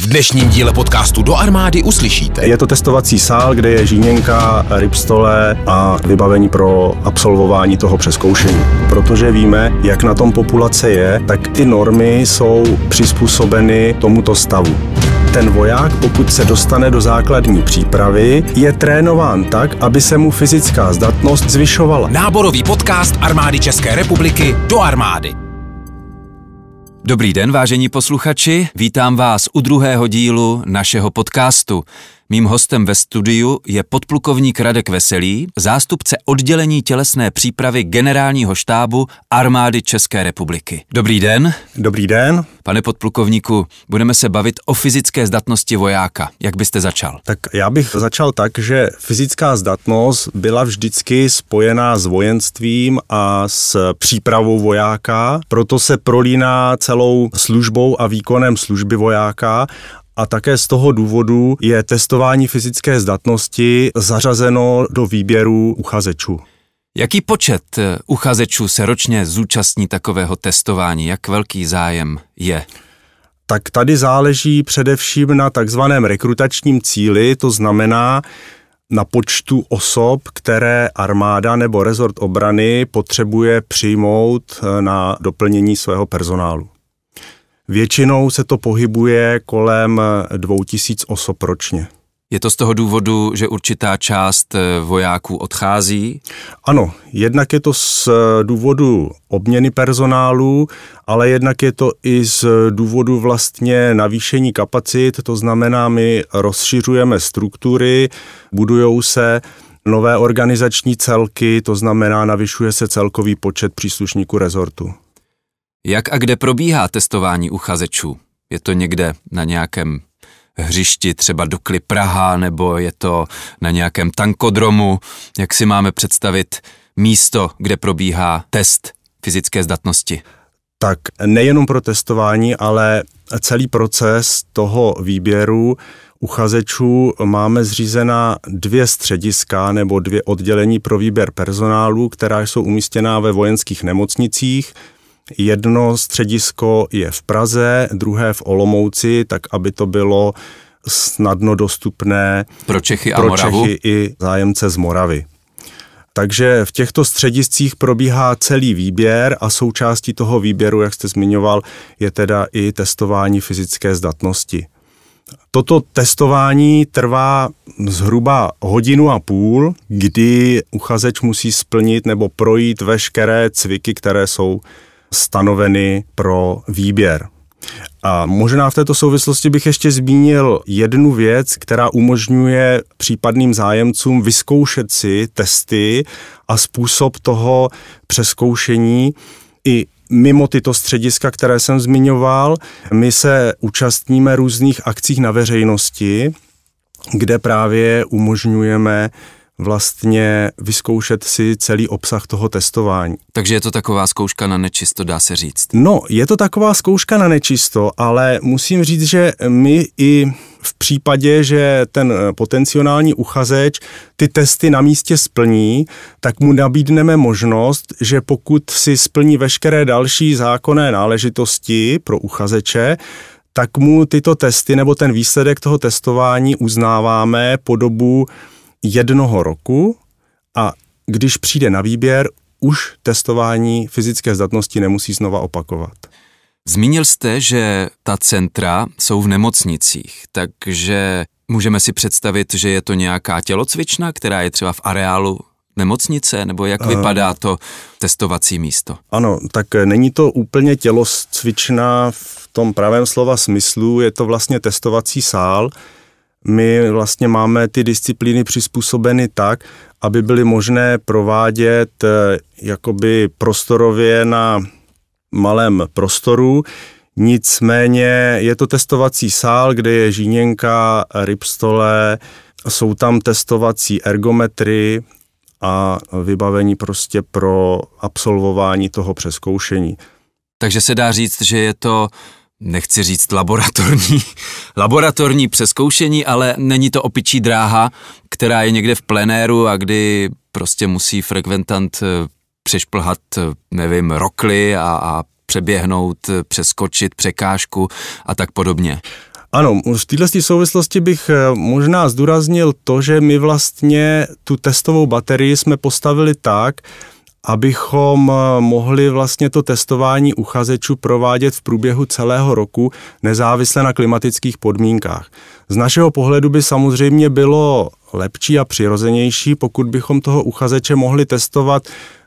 V dnešním díle podcastu Do armády uslyšíte. Je to testovací sál, kde je žíněnka, rybstole a vybavení pro absolvování toho přeskoušení. Protože víme, jak na tom populace je, tak ty normy jsou přizpůsobeny tomuto stavu. Ten voják, pokud se dostane do základní přípravy, je trénován tak, aby se mu fyzická zdatnost zvyšovala. Náborový podcast armády České republiky Do armády. Dobrý den, vážení posluchači, vítám vás u druhého dílu našeho podcastu. Mým hostem ve studiu je podplukovník Radek Veselý, zástupce oddělení tělesné přípravy generálního štábu armády České republiky. Dobrý den. Dobrý den. Pane podplukovníku, budeme se bavit o fyzické zdatnosti vojáka. Jak byste začal? Tak já bych začal tak, že fyzická zdatnost byla vždycky spojená s vojenstvím a s přípravou vojáka, proto se prolíná celou službou a výkonem služby vojáka a také z toho důvodu je testování fyzické zdatnosti zařazeno do výběru uchazečů. Jaký počet eh, uchazečů se ročně zúčastní takového testování? Jak velký zájem je? Tak tady záleží především na takzvaném rekrutačním cíli, to znamená na počtu osob, které armáda nebo rezort obrany potřebuje přijmout eh, na doplnění svého personálu. Většinou se to pohybuje kolem 2000 osob ročně. Je to z toho důvodu, že určitá část eh, vojáků odchází? Ano, jednak je to z eh, důvodu obměny personálu, ale jednak je to i z důvodu vlastně navýšení kapacit, to znamená, my rozšiřujeme struktury, budujou se nové organizační celky, to znamená, navyšuje se celkový počet příslušníků rezortu. Jak a kde probíhá testování uchazečů? Je to někde na nějakém hřišti, třeba Dukly Praha, nebo je to na nějakém tankodromu? Jak si máme představit místo, kde probíhá test fyzické zdatnosti? Tak nejenom pro testování, ale celý proces toho výběru uchazečů máme zřízena dvě střediska nebo dvě oddělení pro výběr personálu, která jsou umístěná ve vojenských nemocnicích, Jedno středisko je v Praze, druhé v Olomouci, tak aby to bylo snadno dostupné pro Čechy a pro Moravu. Čechy i zájemce z Moravy. Takže v těchto střediscích probíhá celý výběr a součástí toho výběru, jak jste zmiňoval, je teda i testování fyzické zdatnosti. Toto testování trvá zhruba hodinu a půl, kdy uchazeč musí splnit nebo projít veškeré cviky, které jsou stanoveny pro výběr. A možná v této souvislosti bych ještě zmínil jednu věc, která umožňuje případným zájemcům vyzkoušet si testy a způsob toho přeskoušení i mimo tyto střediska, které jsem zmiňoval. My se účastníme různých akcích na veřejnosti, kde právě umožňujeme vlastně vyzkoušet si celý obsah toho testování. Takže je to taková zkouška na nečisto, dá se říct. No, je to taková zkouška na nečisto, ale musím říct, že my i v případě, že ten potenciální uchazeč ty testy na místě splní, tak mu nabídneme možnost, že pokud si splní veškeré další zákonné náležitosti pro uchazeče, tak mu tyto testy nebo ten výsledek toho testování uznáváme po dobu jednoho roku a když přijde na výběr, už testování fyzické zdatnosti nemusí znova opakovat. Zmínil jste, že ta centra jsou v nemocnicích, takže můžeme si představit, že je to nějaká tělocvična, která je třeba v areálu nemocnice, nebo jak vypadá to testovací místo? Ano, tak není to úplně tělocvična v tom pravém slova smyslu, je to vlastně testovací sál, my vlastně máme ty disciplíny přizpůsobeny tak, aby byly možné provádět eh, jakoby prostorově na malém prostoru. Nicméně je to testovací sál, kde je žíněnka, rybstole, jsou tam testovací ergometry a vybavení prostě pro absolvování toho přeskoušení. Takže se dá říct, že je to nechci říct laboratorní, laboratorní přeskoušení, ale není to opičí dráha, která je někde v plenéru a kdy prostě musí frekventant eh, přešplhat, eh, nevím, rokly a, a přeběhnout, eh, přeskočit překážku a tak podobně. Ano, v této souvislosti bych možná zdůraznil to, že my vlastně tu testovou baterii jsme postavili tak, abychom eh, mohli vlastně to testování uchazečů provádět v průběhu celého roku nezávisle na klimatických podmínkách. Z našeho pohledu by samozřejmě bylo lepší a přirozenější, pokud bychom toho uchazeče mohli testovat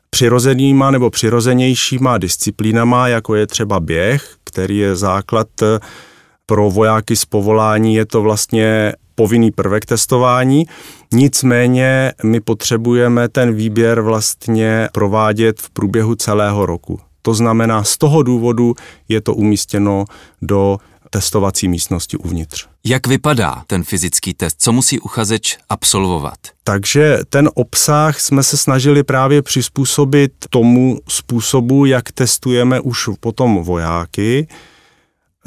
přirozenýma nebo přirozenějšíma disciplínama, jako je třeba běh, který je základ eh, pro vojáky z povolání, je to vlastně povinný prvek testování. Nicméně my potřebujeme ten výběr vlastně provádět v průběhu celého roku. To znamená, z toho důvodu je to umístěno do testovací místnosti uvnitř. Jak vypadá ten fyzický test? Co musí uchazeč absolvovat? Takže ten obsah jsme se snažili právě přizpůsobit tomu způsobu, jak testujeme už potom vojáky.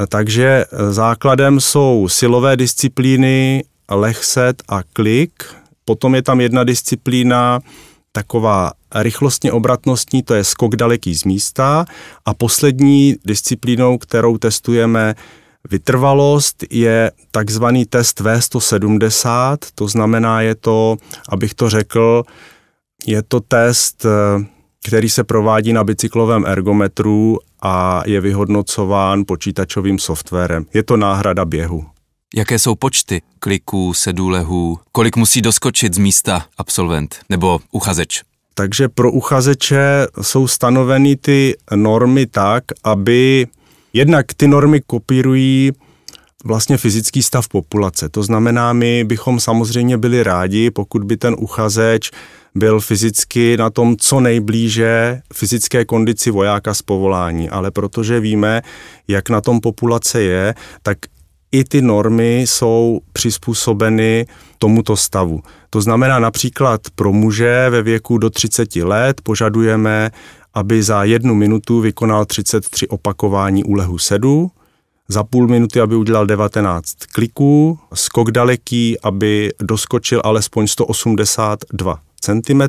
Takže základem jsou silové disciplíny, lehset a klik. Potom je tam jedna disciplína, taková rychlostně obratnostní, to je skok daleký z místa. A poslední disciplínou, kterou testujeme, Vytrvalost je takzvaný test V170, to znamená, je to, abych to řekl, je to test, který se provádí na bicyklovém ergometru a je vyhodnocován počítačovým softwarem. Je to náhrada běhu. Jaké jsou počty kliků, sedulehů, kolik musí doskočit z místa absolvent nebo uchazeč? Takže pro uchazeče jsou stanoveny ty normy tak, aby jednak ty normy kopírují vlastně fyzický stav populace. To znamená, my bychom samozřejmě byli rádi, pokud by ten uchazeč byl fyzicky na tom co nejblíže fyzické kondici vojáka z povolání, ale protože víme, jak na tom populace je, tak i ty normy jsou přizpůsobeny tomuto stavu. To znamená například pro muže ve věku do 30 let požadujeme, aby za jednu minutu vykonal 33 opakování úlehu sedu, za půl minuty, aby udělal 19 kliků, skok daleký, aby doskočil alespoň 182 cm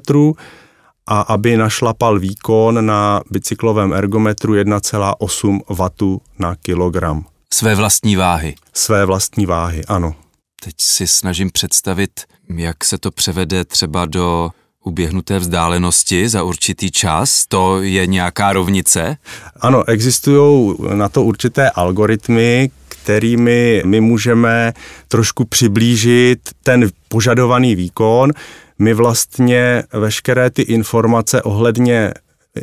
a aby našlapal výkon na bicyklovém ergometru 1,8 W na kilogram. Své vlastní váhy. Své vlastní váhy, ano. Teď si snažím představit, jak se to převede třeba do uběhnuté vzdálenosti za určitý čas? To je nějaká rovnice? Ano, existují na to určité algoritmy, kterými my můžeme trošku přiblížit ten požadovaný výkon. My vlastně veškeré ty informace ohledně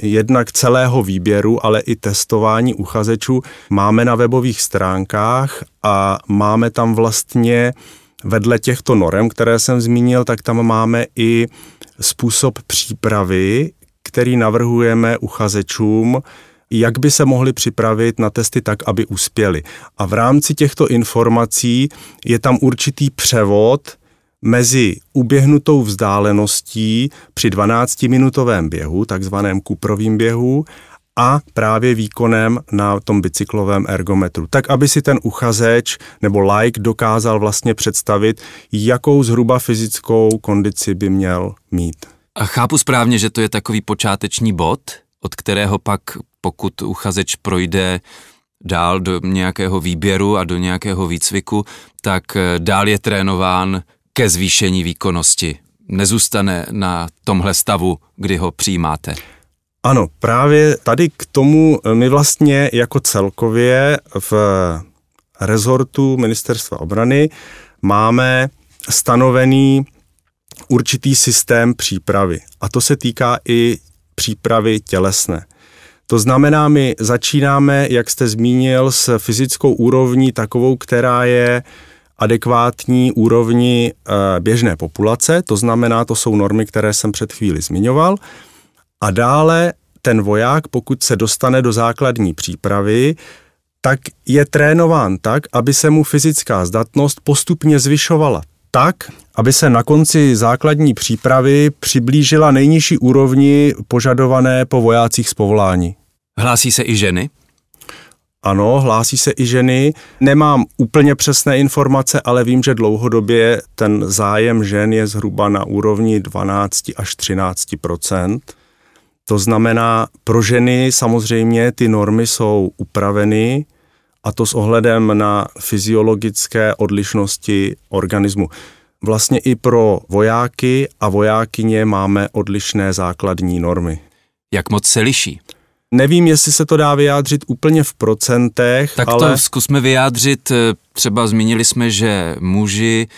jednak celého výběru, ale i testování uchazečů máme na webových stránkách a máme tam vlastně vedle těchto norem, které jsem zmínil, tak tam máme i způsob přípravy, který navrhujeme uchazečům, jak by se mohli připravit na testy tak, aby uspěli. A v rámci těchto informací je tam určitý převod mezi uběhnutou vzdáleností při 12-minutovém běhu, takzvaném kuprovým běhu, a právě výkonem na tom bicyklovém ergometru. Tak, aby si ten uchazeč nebo like dokázal vlastně představit, jakou zhruba fyzickou kondici by měl mít. A chápu správně, že to je takový počáteční bod, od kterého pak, pokud uchazeč projde dál do nějakého výběru a do nějakého výcviku, tak eh, dál je trénován ke zvýšení výkonnosti. Nezůstane na tomhle stavu, kdy ho přijímáte. Ano, právě tady k tomu eh, my vlastně jako celkově v rezortu Ministerstva obrany máme stanovený určitý systém přípravy. A to se týká i přípravy tělesné. To znamená, my začínáme, jak jste zmínil, s fyzickou úrovní takovou, která je adekvátní úrovni eh, běžné populace, to znamená, to jsou normy, které jsem před chvíli zmiňoval. A dále ten voják, pokud se dostane do základní přípravy, tak je trénován tak, aby se mu fyzická zdatnost postupně zvyšovala tak, aby se na konci základní přípravy přiblížila nejnižší úrovni požadované po vojácích z povolání. Hlásí se i ženy? Ano, hlásí se i ženy. Nemám úplně přesné informace, ale vím, že dlouhodobě ten zájem žen je zhruba na úrovni 12 až 13 To znamená, pro ženy samozřejmě ty normy jsou upraveny a to s ohledem na fyziologické odlišnosti organismu. Vlastně i pro vojáky a vojákyně máme odlišné základní normy. Jak moc se liší? Nevím, jestli se to dá vyjádřit úplně v procentech, Tak ale... to zkusme vyjádřit. eh, Třeba zmínili jsme, že muži,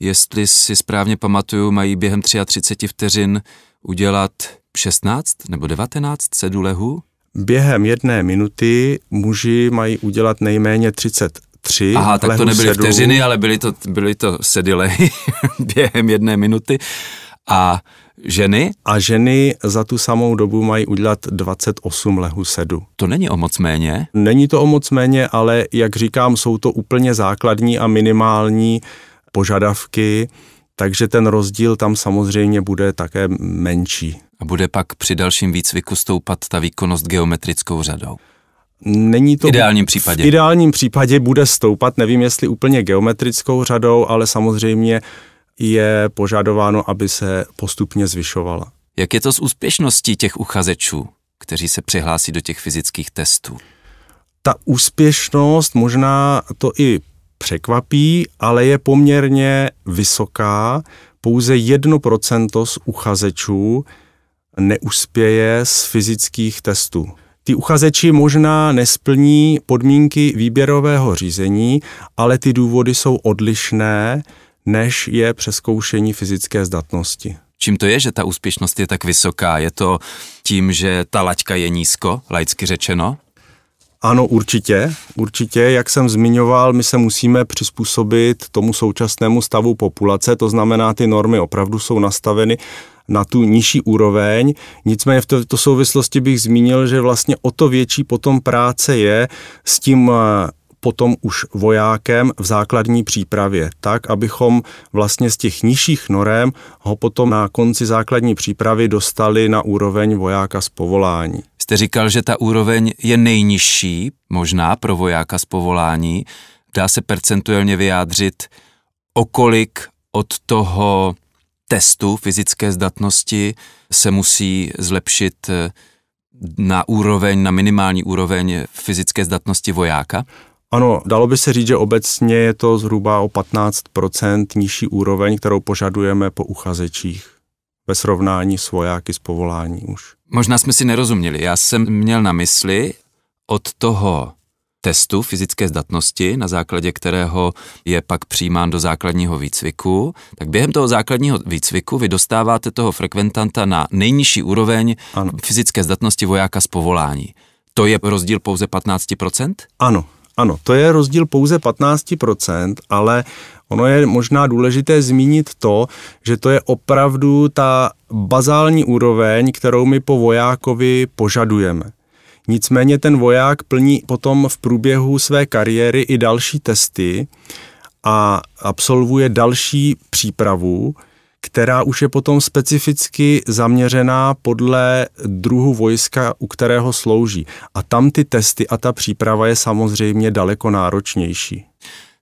jestli si správně pamatuju, mají během 33 vteřin udělat 16 nebo 19 sedulehů. Během jedné minuty muži mají udělat nejméně 33 Aha, tak to nebyly sedů. vteřiny, ale byly to, byly to sedylehy během jedné minuty. A ženy, A ženy za tu samou dobu mají udělat 28 lehů sedu. to není o moc méně. Není to o moc méně, ale jak říkám, jsou to úplně základní a minimální požadavky, takže ten rozdíl tam samozřejmě bude také menší. A bude pak při dalším výcviku stoupat ta výkonnost geometrickou řadou. Není to V ideálním případě. V ideálním případě bude stoupat, nevím jestli úplně geometrickou řadou, ale samozřejmě je požadováno, aby se postupně zvyšovala. Jak je to s úspěšností těch uchazečů, kteří se přihlásí do těch fyzických testů? Ta úspěšnost možná to i překvapí, ale je poměrně vysoká. Pouze 1% z uchazečů neuspěje z fyzických testů. Ty uchazeči možná nesplní podmínky výběrového řízení, ale ty důvody jsou odlišné, než je přeskoušení fyzické zdatnosti. Čím to je, že ta úspěšnost je tak vysoká? Je to tím, že ta laťka je nízko, laicky řečeno? Ano, určitě. Určitě, jak jsem zmiňoval, my se musíme přizpůsobit tomu současnému stavu populace, to znamená, ty normy opravdu jsou nastaveny na tu nižší úroveň. Nicméně v této souvislosti bych zmínil, že vlastně o to větší potom práce je s tím eh, potom už vojákem v základní přípravě, tak, abychom vlastně z těch nižších norem ho potom na konci základní přípravy dostali na úroveň vojáka z povolání. Jste říkal, že ta úroveň je nejnižší, možná pro vojáka z povolání. Dá se percentuálně vyjádřit, o kolik od toho testu fyzické zdatnosti se musí zlepšit eh, na úroveň, na minimální úroveň fyzické zdatnosti vojáka? Ano, dalo by se říct, že obecně je to zhruba o 15% nižší úroveň, kterou požadujeme po uchazečích ve srovnání s vojáky z povolání už. Možná jsme si nerozuměli. Já jsem měl na mysli od toho testu fyzické zdatnosti, na základě kterého je pak přijímán do základního výcviku, tak během toho základního výcviku vy dostáváte toho frekventanta na nejnižší úroveň Ano. fyzické zdatnosti vojáka z povolání. To je rozdíl pouze 15%? Ano, ano, to je rozdíl pouze 15%, ale ono je možná důležité zmínit to, že to je opravdu ta bazální úroveň, kterou my po vojákovi požadujeme. Nicméně ten voják plní potom v průběhu své kariéry i další testy a absolvuje další přípravu, která už je potom specificky zaměřená podle druhu vojska, u kterého slouží. A tam ty testy a ta příprava je samozřejmě daleko náročnější.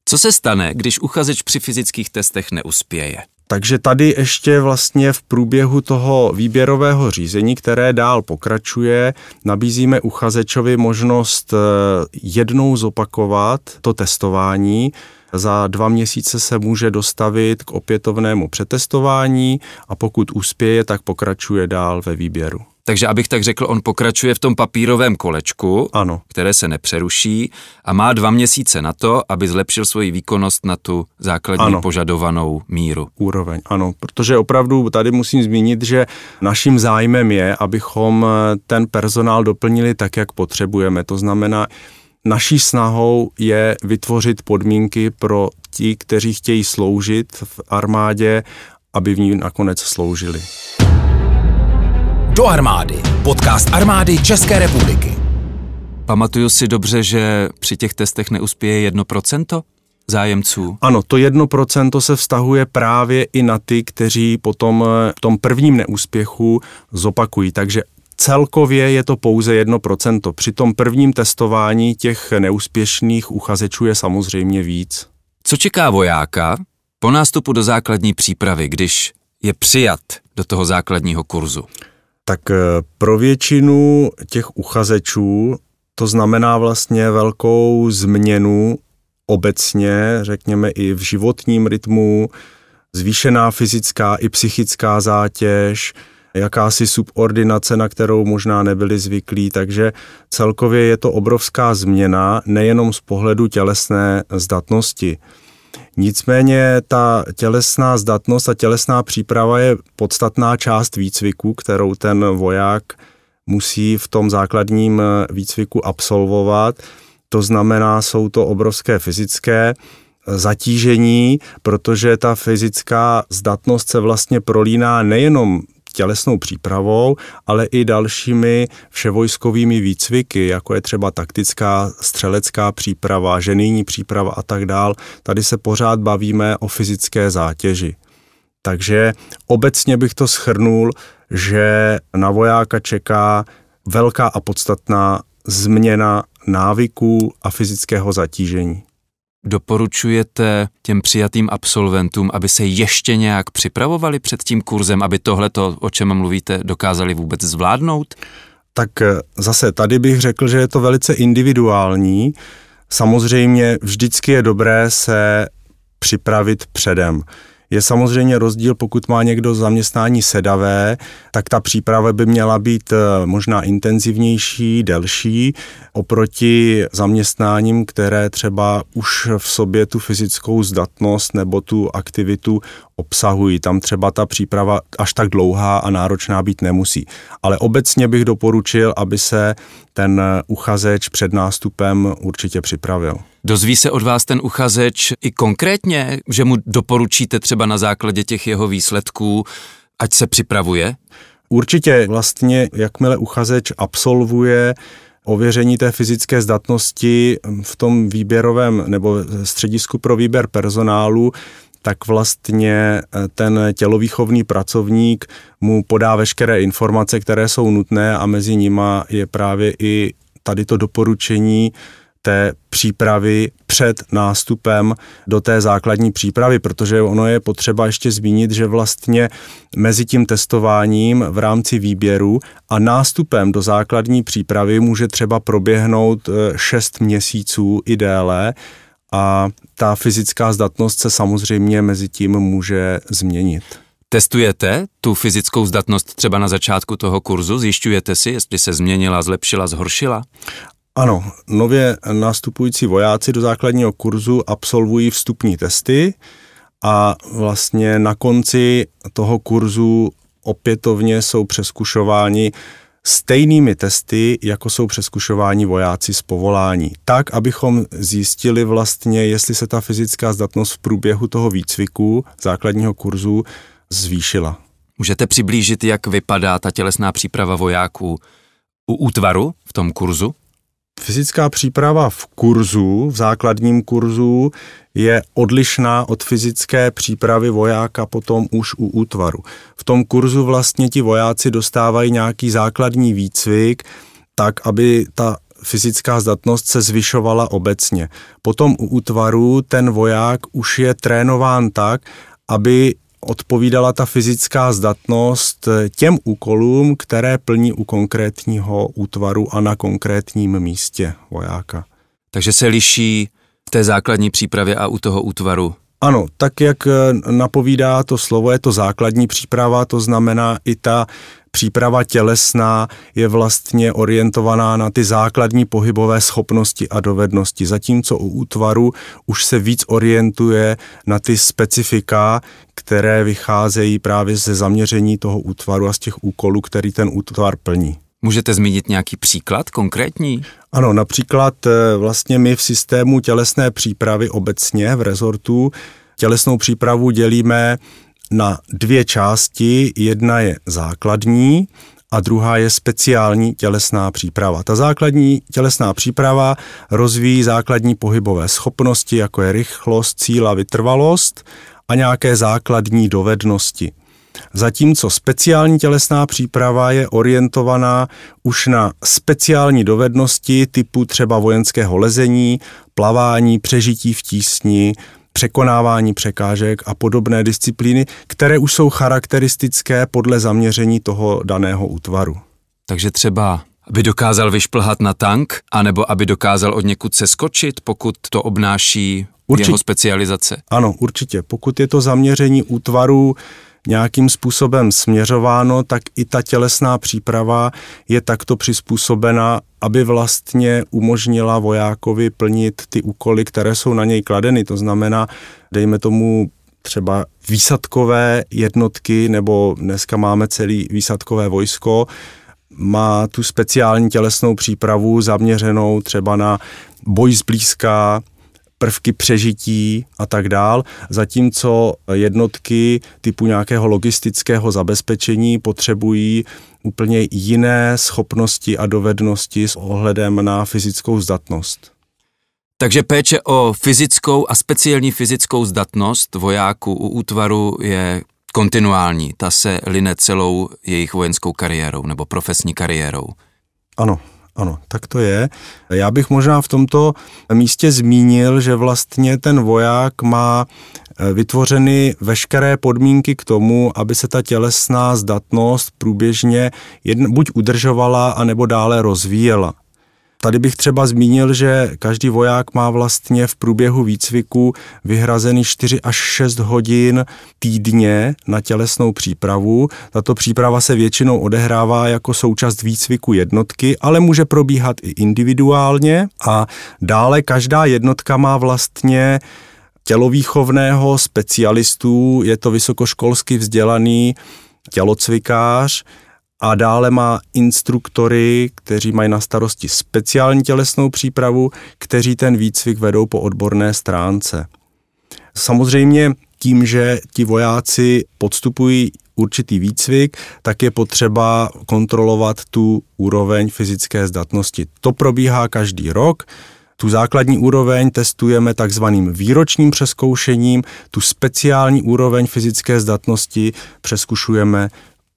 Co se stane, když uchazeč při fyzických testech neuspěje? Takže tady ještě vlastně v průběhu toho výběrového řízení, které dál pokračuje, nabízíme uchazečovi možnost eh, jednou zopakovat to testování. Za dva měsíce se může dostavit k opětovnému přetestování a pokud uspěje, tak pokračuje dál ve výběru. Takže abych tak řekl, on pokračuje v tom papírovém kolečku, Ano. které se nepřeruší a má dva měsíce na to, aby zlepšil svoji výkonnost na tu základní Ano. požadovanou míru. úroveň. Ano, protože opravdu tady musím zmínit, že naším zájmem je, abychom ten personál doplnili tak, jak potřebujeme. To znamená, naší snahou je vytvořit podmínky pro ti, kteří chtějí sloužit v armádě, aby v ní nakonec sloužili. Do armády. Podcast armády České republiky. Pamatuju si dobře, že při těch testech neuspěje 1% zájemců. Ano, to jedno procento se vztahuje právě i na ty, kteří potom v tom prvním neúspěchu zopakují. Takže celkově je to pouze jedno procento. Při tom prvním testování těch neúspěšných uchazečů je samozřejmě víc. Co čeká vojáka po nástupu do základní přípravy, když je přijat do toho základního kurzu? Tak eh, pro většinu těch uchazečů To znamená vlastně velkou změnu obecně, řekněme i v životním rytmu, zvýšená fyzická i psychická zátěž, jakási subordinace, na kterou možná nebyli zvyklí, takže celkově je to obrovská změna nejenom z pohledu tělesné zdatnosti. Nicméně ta tělesná zdatnost a tělesná příprava je podstatná část výcviku, kterou ten voják musí v tom základním výcviku absolvovat. To znamená, jsou to obrovské fyzické zatížení, protože ta fyzická zdatnost se vlastně prolíná nejenom tělesnou přípravou, ale i dalšími vševojskovými výcviky, jako je třeba taktická střelecká příprava, ženýní příprava a tak dál. Tady se pořád bavíme o fyzické zátěži. Takže obecně bych to schrnul, že na vojáka čeká velká a podstatná změna návyků a fyzického zatížení. Doporučujete těm přijatým absolventům, aby se ještě nějak připravovali před tím kurzem, aby tohleto, o čem mluvíte, dokázali vůbec zvládnout? Tak eh, zase tady bych řekl, že je to velice individuální. Samozřejmě vždycky je dobré se připravit předem. Je samozřejmě rozdíl, pokud má někdo zaměstnání sedavé, tak ta příprava by měla být eh, možná intenzivnější, delší, oproti zaměstnáním, které třeba už v sobě tu fyzickou zdatnost nebo tu aktivitu obsahují. Tam třeba ta příprava až tak dlouhá a náročná být nemusí. Ale obecně bych doporučil, aby se ten uchazeč před nástupem určitě připravil. Dozví se od vás ten uchazeč i konkrétně, že mu doporučíte třeba na základě těch jeho výsledků, ať se připravuje? Určitě vlastně, jakmile uchazeč absolvuje ověření té fyzické zdatnosti v tom výběrovém nebo středisku pro výběr personálu, tak vlastně eh, ten tělovýchovný pracovník mu podá veškeré informace, které jsou nutné a mezi nima je právě i tady to doporučení té přípravy před nástupem do té základní přípravy, protože ono je potřeba ještě zmínit, že vlastně mezi tím testováním v rámci výběru a nástupem do základní přípravy může třeba proběhnout 6 eh, měsíců i déle, a ta fyzická zdatnost se samozřejmě mezi tím může změnit. Testujete tu fyzickou zdatnost třeba na začátku toho kurzu? Zjišťujete si, jestli se změnila, zlepšila, zhoršila? Ano, nově nastupující vojáci do základního kurzu absolvují vstupní testy a vlastně na konci toho kurzu opětovně jsou přeskušováni stejnými testy, jako jsou přeskušování vojáci z povolání. Tak, abychom zjistili vlastně, jestli se ta fyzická zdatnost v průběhu toho výcviku základního kurzu zvýšila. Můžete přiblížit, jak vypadá ta tělesná příprava vojáků u útvaru v tom kurzu? Fyzická příprava v kurzu, v základním kurzu, je odlišná od fyzické přípravy vojáka potom už u útvaru. V tom kurzu vlastně ti vojáci dostávají nějaký základní výcvik, tak aby ta fyzická zdatnost se zvyšovala obecně. Potom u útvaru ten voják už je trénován tak, aby odpovídala ta fyzická zdatnost těm úkolům, které plní u konkrétního útvaru a na konkrétním místě vojáka. Takže se liší v té základní přípravě a u toho útvaru ano, tak jak napovídá to slovo, je to základní příprava, to znamená i ta příprava tělesná je vlastně orientovaná na ty základní pohybové schopnosti a dovednosti, zatímco u útvaru už se víc orientuje na ty specifika, které vycházejí právě ze zaměření toho útvaru a z těch úkolů, který ten útvar plní. Můžete zmínit nějaký příklad konkrétní? Ano, například eh, vlastně my v systému tělesné přípravy obecně v rezortu tělesnou přípravu dělíme na dvě části. Jedna je základní a druhá je speciální tělesná příprava. Ta základní tělesná příprava rozvíjí základní pohybové schopnosti, jako je rychlost, cíla, vytrvalost a nějaké základní dovednosti. Zatímco speciální tělesná příprava je orientovaná už na speciální dovednosti typu třeba vojenského lezení, plavání, přežití v tísni, překonávání překážek a podobné disciplíny, které už jsou charakteristické podle zaměření toho daného útvaru. Takže třeba Aby dokázal vyšplhat na tank, anebo aby dokázal od někud se skočit, pokud to obnáší určitě, jeho specializace? Ano, určitě. Pokud je to zaměření útvaru nějakým způsobem směřováno, tak i ta tělesná příprava je takto přizpůsobena, aby vlastně umožnila vojákovi plnit ty úkoly, které jsou na něj kladeny. To znamená, dejme tomu třeba výsadkové jednotky, nebo dneska máme celý výsadkové vojsko, má tu speciální tělesnou přípravu zaměřenou třeba na boj zblízka, prvky přežití a tak dál, zatímco jednotky typu nějakého logistického zabezpečení potřebují úplně jiné schopnosti a dovednosti s ohledem na fyzickou zdatnost. Takže péče o fyzickou a speciální fyzickou zdatnost vojáků u útvaru je kontinuální. Ta se line celou jejich vojenskou kariérou nebo profesní kariérou. Ano, ano, tak to je. Já bych možná v tomto místě zmínil, že vlastně ten voják má eh, vytvořeny veškeré podmínky k tomu, aby se ta tělesná zdatnost průběžně jedn, buď udržovala, anebo dále rozvíjela. Tady bych třeba zmínil, že každý voják má vlastně v průběhu výcviku vyhrazeny 4 až 6 hodin týdně na tělesnou přípravu. Tato příprava se většinou odehrává jako součást výcviku jednotky, ale může probíhat i individuálně a dále každá jednotka má vlastně tělovýchovného specialistů, je to vysokoškolsky vzdělaný tělocvikář, a dále má instruktory, kteří mají na starosti speciální tělesnou přípravu, kteří ten výcvik vedou po odborné stránce. Samozřejmě tím, že ti vojáci podstupují určitý výcvik, tak je potřeba kontrolovat tu úroveň fyzické zdatnosti. To probíhá každý rok. Tu základní úroveň testujeme takzvaným výročním přeskoušením, tu speciální úroveň fyzické zdatnosti přeskušujeme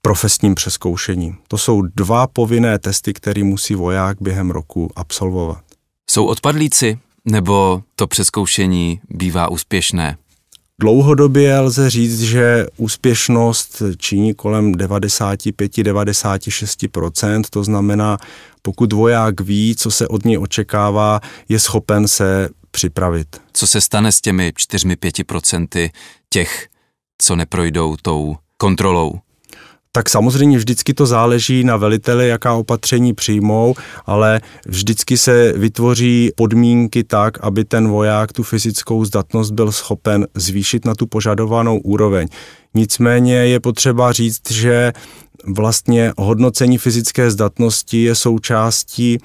profesním přeskoušením. To jsou dva povinné testy, které musí voják během roku absolvovat. Jsou odpadlíci, nebo to přeskoušení bývá úspěšné? Dlouhodobě lze říct, že úspěšnost činí kolem 95-96%, to znamená, pokud voják ví, co se od něj očekává, je schopen se připravit. Co se stane s těmi 4-5% těch, co neprojdou tou kontrolou? Tak samozřejmě vždycky to záleží na veliteli, jaká opatření přijmou, ale vždycky se vytvoří podmínky tak, aby ten voják tu fyzickou zdatnost byl schopen zvýšit na tu požadovanou úroveň. Nicméně je potřeba říct, že vlastně hodnocení fyzické zdatnosti je součástí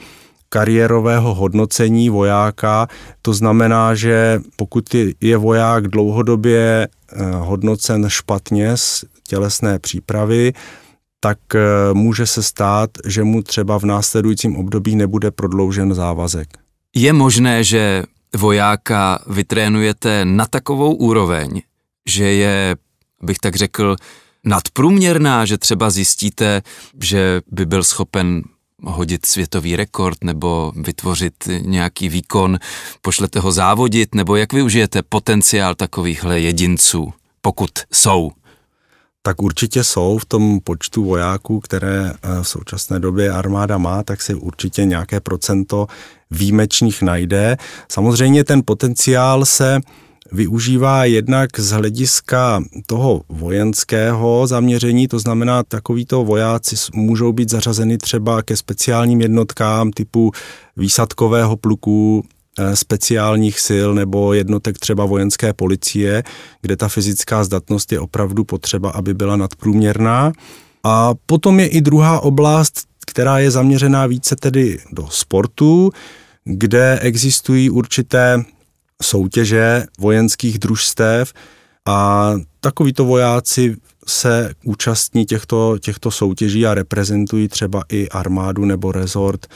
kariérového hodnocení vojáka. To znamená, že pokud je voják dlouhodobě eh, hodnocen špatně z tělesné přípravy, tak eh, může se stát, že mu třeba v následujícím období nebude prodloužen závazek. Je možné, že vojáka vytrénujete na takovou úroveň, že je, bych tak řekl, nadprůměrná, že třeba zjistíte, že by byl schopen hodit světový rekord nebo vytvořit nějaký výkon, pošlete ho závodit, nebo jak využijete potenciál takovýchhle jedinců, pokud jsou? Tak určitě jsou v tom počtu vojáků, které eh, v současné době armáda má, tak se určitě nějaké procento výjimečných najde. Samozřejmě ten potenciál se využívá jednak z hlediska toho vojenského zaměření, to znamená, takovýto vojáci můžou být zařazeny třeba ke speciálním jednotkám typu výsadkového pluku, speciálních sil nebo jednotek třeba vojenské policie, kde ta fyzická zdatnost je opravdu potřeba, aby byla nadprůměrná. A potom je i druhá oblast, která je zaměřená více tedy do sportu, kde existují určité soutěže vojenských družstev a takovýto vojáci se účastní těchto, těchto soutěží a reprezentují třeba i armádu nebo rezort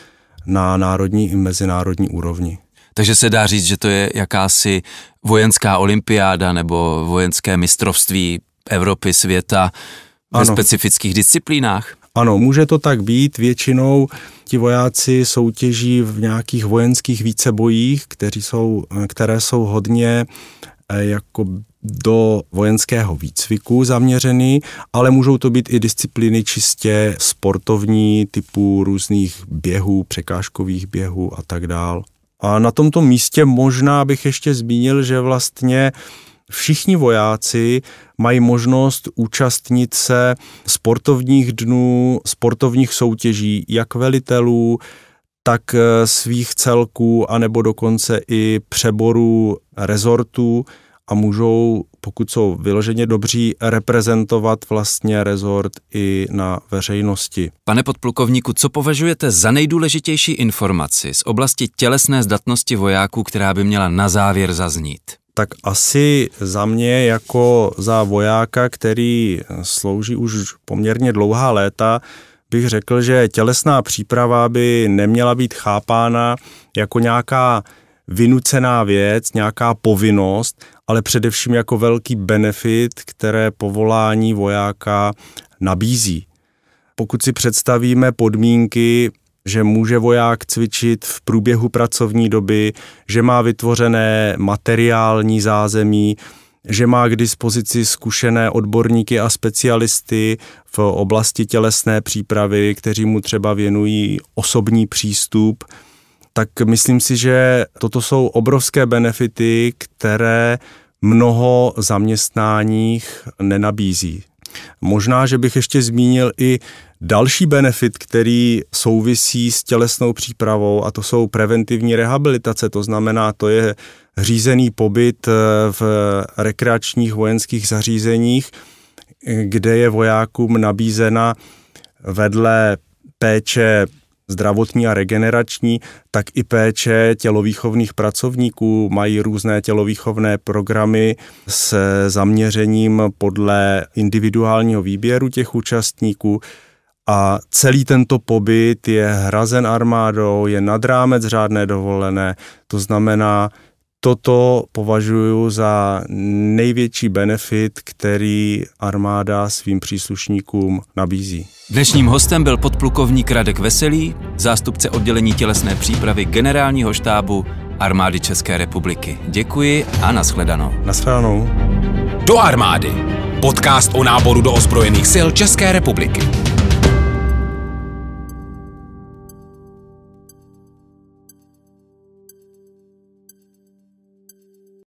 na národní i mezinárodní úrovni. Takže se dá říct, že to je jakási vojenská olympiáda nebo vojenské mistrovství Evropy, světa ve ano. specifických disciplínách? Ano, může to tak být. Většinou ti vojáci soutěží v nějakých vojenských vícebojích, kteří jsou, které jsou hodně eh, jako do vojenského výcviku zaměřený, ale můžou to být i disciplíny čistě sportovní, typu různých běhů, překážkových běhů a tak dál. A na tomto místě možná bych ještě zmínil, že vlastně všichni vojáci mají možnost účastnit se sportovních dnů, sportovních soutěží, jak velitelů, tak svých celků, anebo dokonce i přeborů rezortů a můžou, pokud jsou vyloženě dobří, reprezentovat vlastně rezort i na veřejnosti. Pane podplukovníku, co považujete za nejdůležitější informaci z oblasti tělesné zdatnosti vojáků, která by měla na závěr zaznít? Tak asi za mě jako za vojáka, který slouží už poměrně dlouhá léta, bych řekl, že tělesná příprava by neměla být chápána jako nějaká vynucená věc, nějaká povinnost, ale především jako velký benefit, které povolání vojáka nabízí. Pokud si představíme podmínky, že může voják cvičit v průběhu pracovní doby, že má vytvořené materiální zázemí, že má k dispozici zkušené odborníky a specialisty v oblasti tělesné přípravy, kteří mu třeba věnují osobní přístup, tak myslím si, že toto jsou obrovské benefity, které mnoho zaměstnáních nenabízí. Možná, že bych ještě zmínil i další benefit, který souvisí s tělesnou přípravou a to jsou preventivní rehabilitace, to znamená, to je řízený pobyt v rekreačních vojenských zařízeních, kde je vojákům nabízena vedle péče zdravotní a regenerační, tak i péče tělovýchovných pracovníků. Mají různé tělovýchovné programy s zaměřením podle individuálního výběru těch účastníků. A celý tento pobyt je hrazen armádou, je nad rámec řádné dovolené, to znamená, toto považuji za největší benefit, který armáda svým příslušníkům nabízí. Dnešním hostem byl podplukovník Radek Veselý, zástupce oddělení tělesné přípravy generálního štábu armády České republiky. Děkuji a nashledanou. Nashledanou. Do armády. Podcast o náboru do ozbrojených sil České republiky.